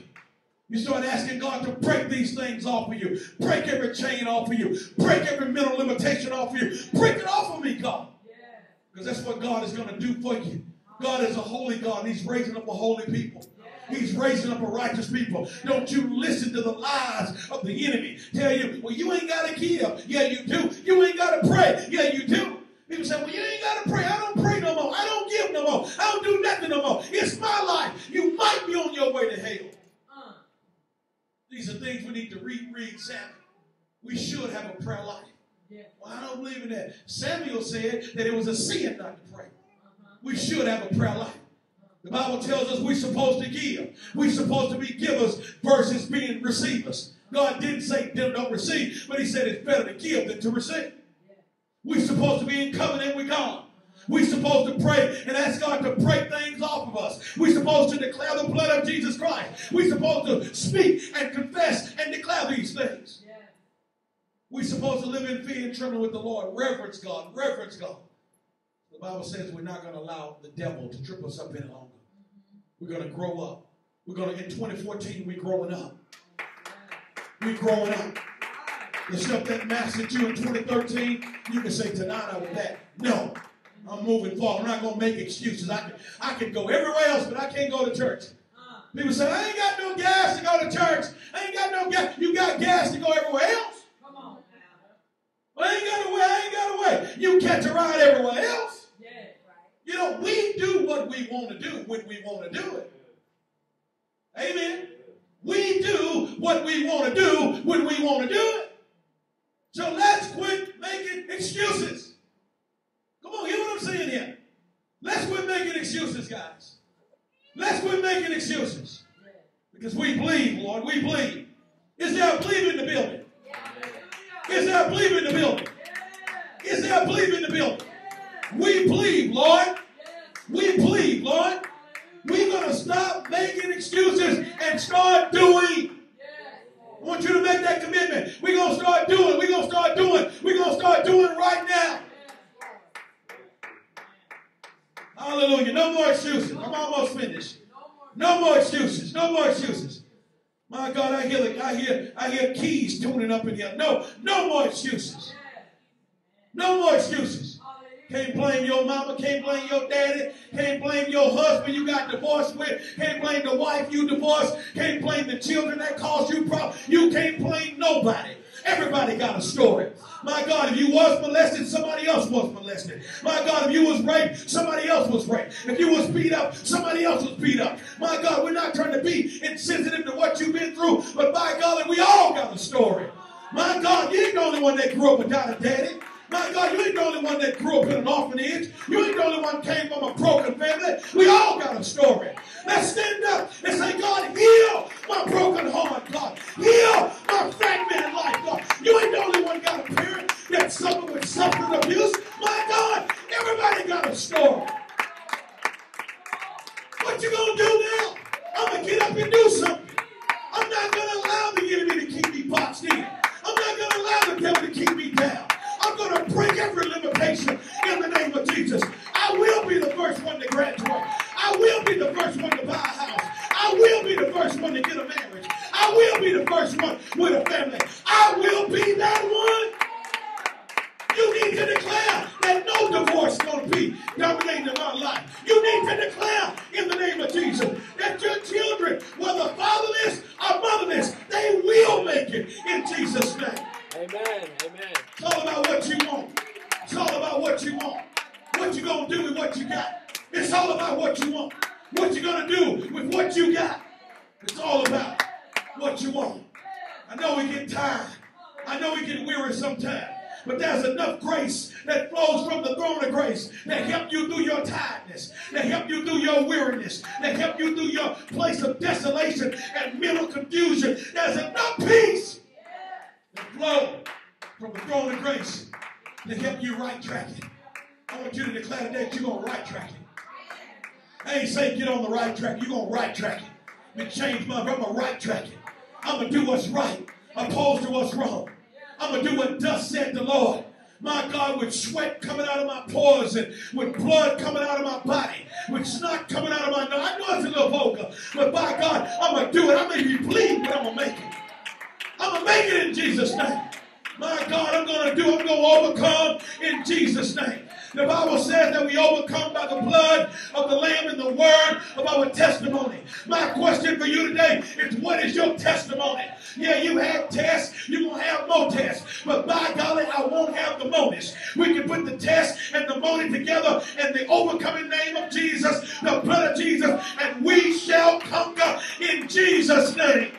You start asking God to break these things off of you. Break every chain off of you. Break every mental limitation off of you. Break it off of me, God. Because that's what God is going to do for you. God is a holy God, and He's raising up a holy people. He's raising up a righteous people. Don't you listen to the lies of the enemy. Tell you, well, you ain't got to give. Yeah, you do. You ain't got to pray. Yeah, you do. People say, well, you ain't got to pray. I don't pray no more. I don't give no more. I don't do nothing no more. It's my life. You might be on your way to hell. Uh. These are things we need to read, read, Samuel. We should have a prayer life. Well, I don't believe in that. Samuel said that it was a sin not to pray. We should have a prayer life. The Bible tells us we're supposed to give. We're supposed to be givers versus being receivers. God didn't say don't receive, but He said it's better to give than to receive. We're supposed to be in covenant with God. We're supposed to pray and ask God to break things off of us. We're supposed to declare the blood of Jesus Christ. We're supposed to speak and confess and declare these things. We're supposed to live in fear and trembling with the Lord. Reverence God. Reverence God. The Bible says we're not going to allow the devil to trip us up any longer. We're going to grow up. We're going to, in 2014, we're growing up. We're growing up. The stuff that mastered you in 2013, you can say, tonight I was that. No. I'm moving forward. I'm not going to make excuses. I can, I can go everywhere else, but I can't go to church. People say, I ain't got no gas to go to church. I ain't got no gas. You got gas to go everywhere else. Well, I ain't got a way. I ain't got a way. you catch a ride everywhere else. You know, we do what we want to do when we want to do it. Amen. We do what we want to do when we want to do it. So let's quit making excuses. Come on, hear what I'm saying here. Let's quit making excuses, guys. Let's quit making excuses. Because we believe, Lord, we believe. Is there a believe in the building? Is there a believe in the building? Is there a believe in the building? We believe, Lord. We believe, Lord. We're going to stop making excuses and start doing. I want you to make that commitment. We're going to start doing. We're going to start doing. We're going to start doing right now. Hallelujah. No more excuses. I'm almost finished. No more excuses. No more excuses. My God, I hear, I hear, I hear keys tuning up in here. No, no more excuses. No more excuses. Can't blame your mama, can't blame your daddy, can't blame your husband you got divorced with, can't blame the wife you divorced, can't blame the children that caused you problems. You can't blame nobody. Everybody got a story. My God, if you was molested, somebody else was molested. My God, if you was raped, somebody else was raped. If you was beat up, somebody else was beat up. My God, we're not trying to be insensitive to what you've been through, but by God, we all got a story. My God, you ain't the only one that grew up without a daddy. My God, you ain't the only one that grew up in an orphanage. Overcome in Jesus' name. The Bible says that we overcome by the blood of the Lamb and the word of our testimony. My question for you today is what is your testimony? Yeah, you had tests, you're going to have more tests. But by golly, I won't have the bonus. We can put the test and the money together in the overcoming name of Jesus, the blood of Jesus, and we shall conquer in Jesus' name.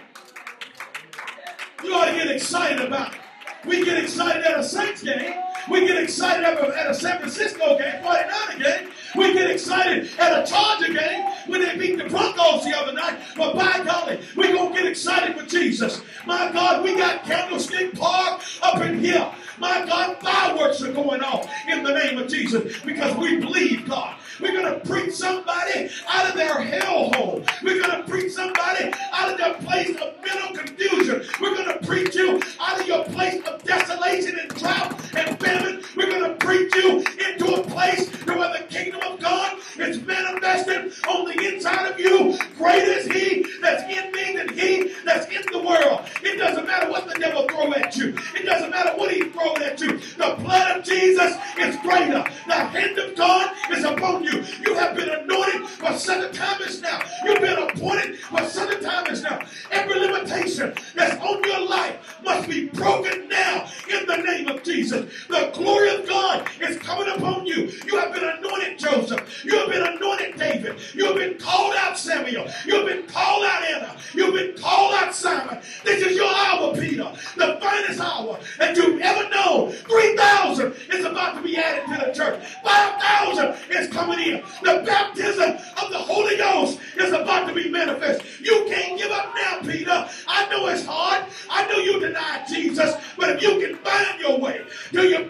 You ought to get excited about it. We get excited at a Saints game. We get excited at a, at a San Francisco game, 49er game. We get excited at a Charger game when they beat the Broncos the other night. But by golly, we're going to get excited with Jesus. My God, we got Candlestick Park up in here. My God, fireworks are going off in the name of Jesus because we believe God. We're going to preach somebody out of their hellhole. We're going to preach somebody out of their place of mental confusion. We're going to preach you out of your place of desolation and drought and famine. We're going to preach you into a place where the kingdom of God is manifested on the inside of you. Great is He that's in me than He that's in the world. It doesn't matter what the devil throw at you. It doesn't matter what he's throwing at you. The blood of Jesus is greater. The hand of God is upon you. You have been anointed for son, the time is now. You've been appointed for son, the time is now. Every limitation that's on your life must be broken now in the name of Jesus. The glory of God is coming upon you. You have been anointed, Joseph. You have been anointed, David. You have been called out, Samuel. You have been called out, Anna. You've been called out, Simon. This is your hour, Peter. The finest hour that you've ever known. 3,000 is about to be added to the church. 5,000 is coming the baptism of the Holy Ghost is about to be manifest. You can't give up now, Peter. I know it's hard. I know you denied Jesus. But if you can find your way to your